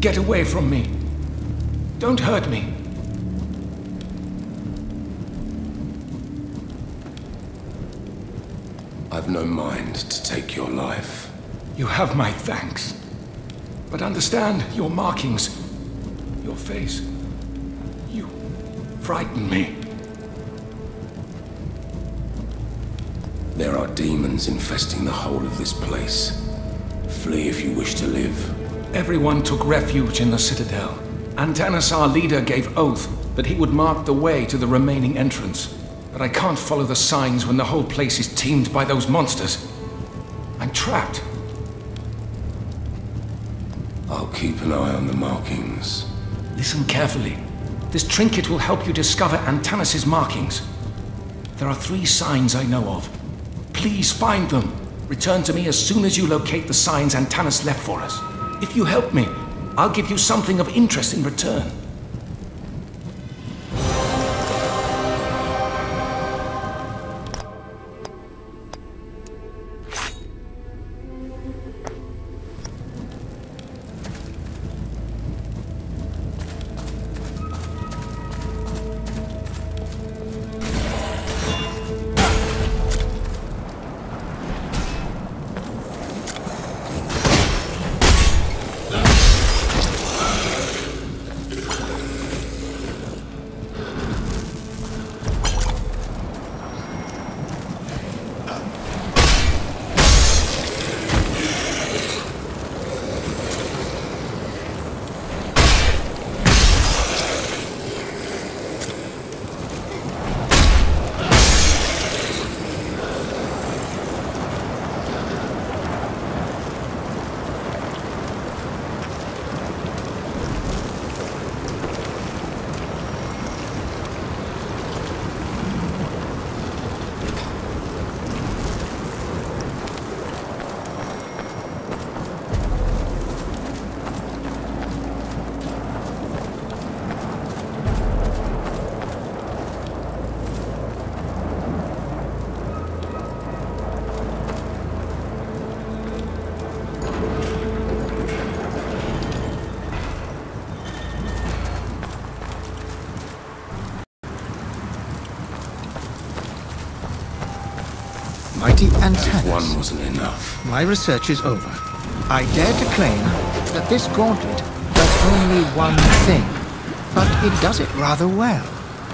Get away from me. Don't hurt me. I've no mind to take your life. You have my thanks. But understand your markings, your face. You frighten me. There are demons infesting the whole of this place. Flee if you wish to live. Everyone took refuge in the Citadel. Antanas, our leader, gave oath that he would mark the way to the remaining entrance. But I can't follow the signs when the whole place is teemed by those monsters. I'm trapped. I'll keep an eye on the markings. Listen carefully. This trinket will help you discover Antanas' markings. There are three signs I know of. Please find them. Return to me as soon as you locate the signs Antanas left for us. If you help me, I'll give you something of interest in return. Mighty Antanas. one wasn't enough. My research is over. I dare to claim that this gauntlet does only one thing, but it does it rather well.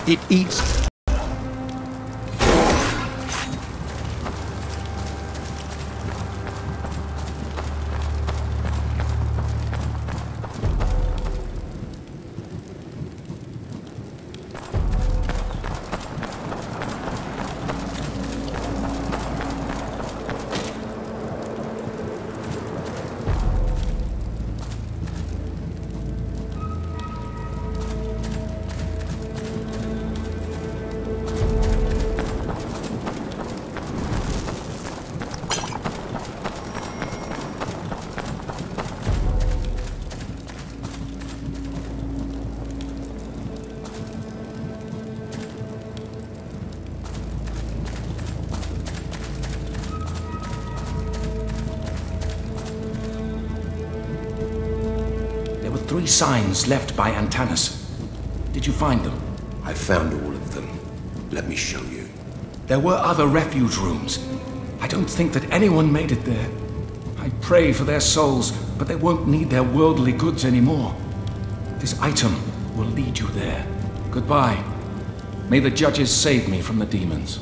It eats three signs left by Antanas. Did you find them? I found all of them. Let me show you. There were other refuge rooms. I don't think that anyone made it there. I pray for their souls, but they won't need their worldly goods anymore. This item will lead you there. Goodbye. May the judges save me from the demons.